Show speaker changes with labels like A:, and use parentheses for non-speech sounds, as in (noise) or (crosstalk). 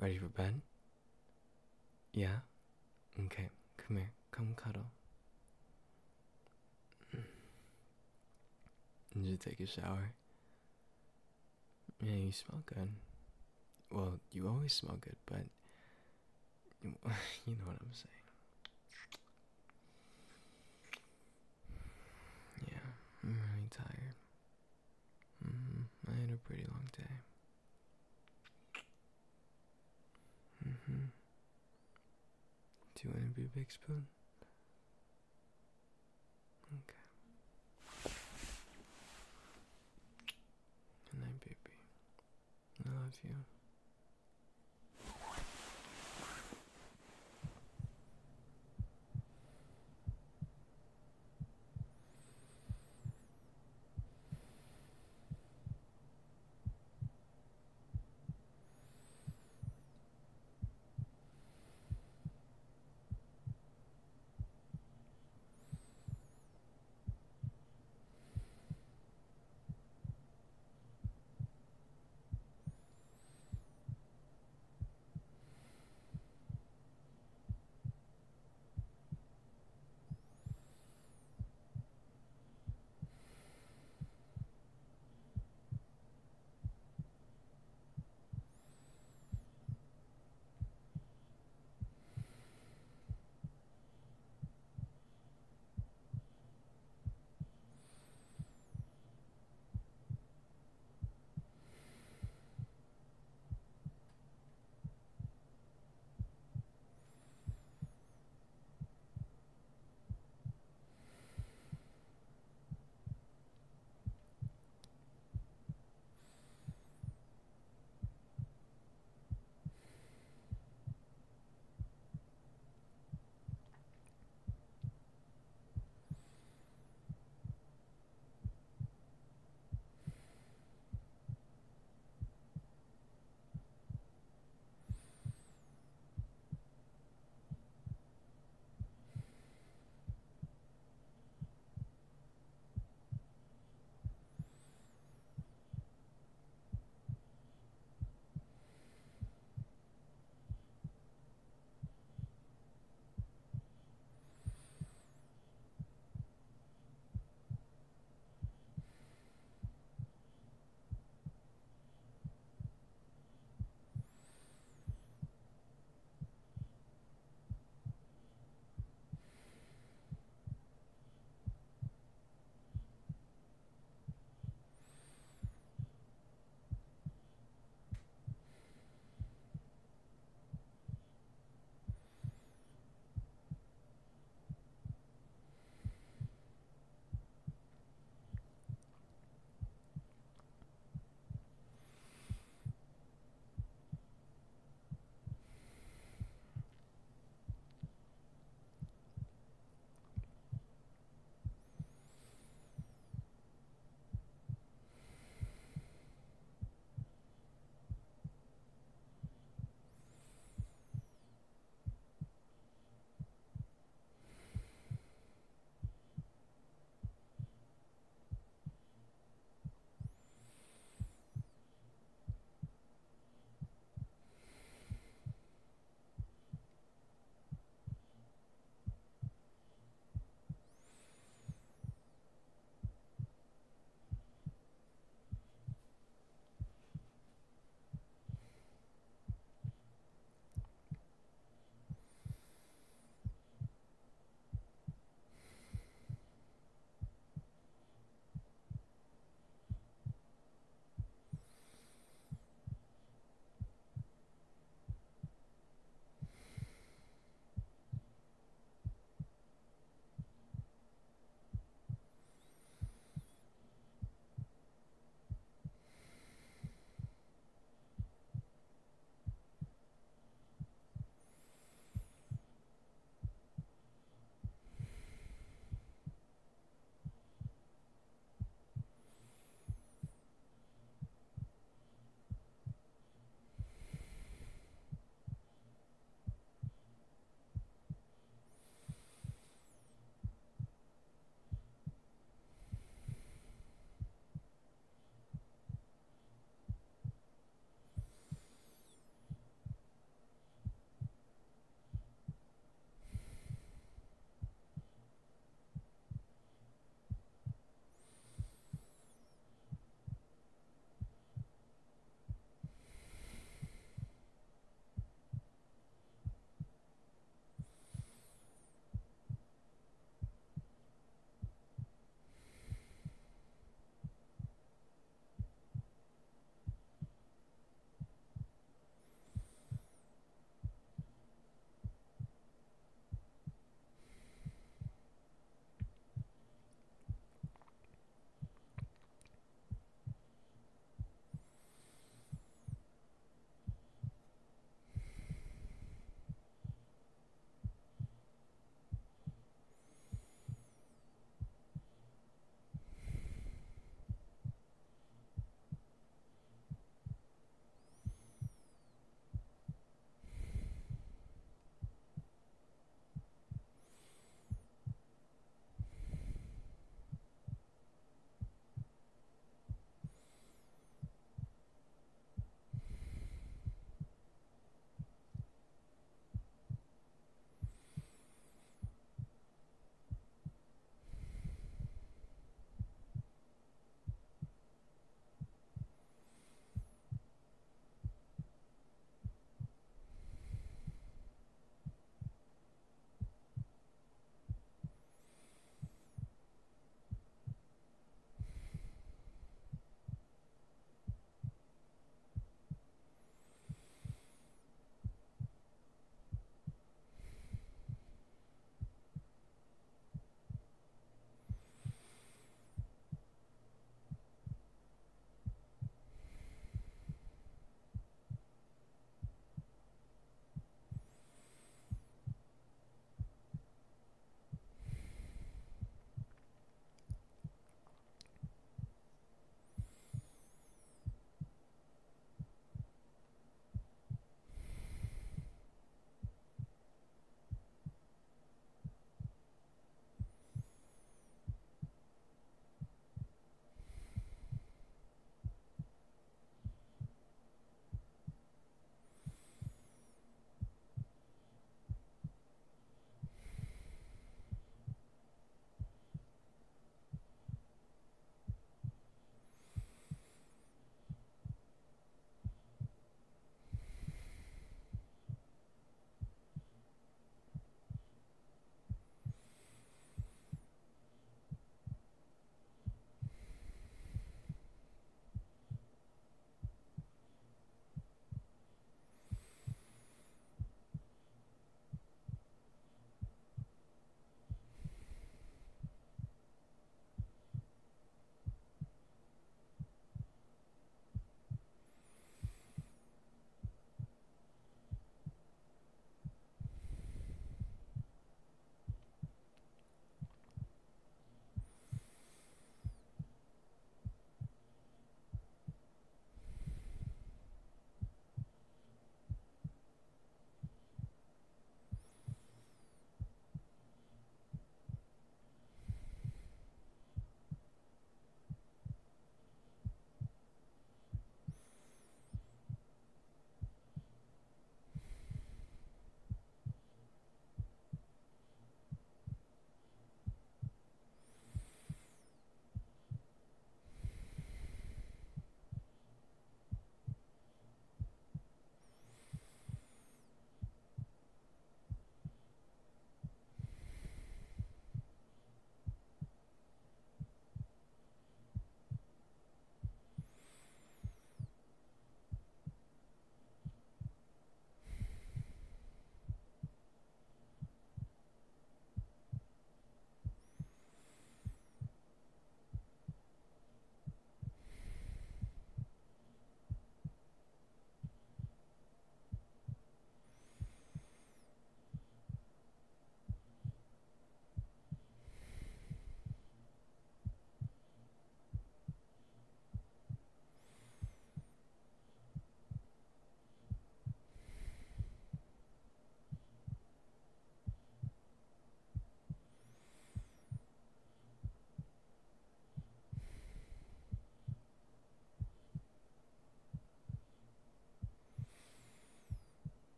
A: Ready for bed? Yeah? Okay, come here. Come cuddle. Did you take a shower? Yeah, you smell good. Well, you always smell good, but (laughs) you know what I'm saying. Yeah, I'm really tired. hmm I had a pretty long day. Do you want to be a big spoon? Okay. Good night, baby. I love you.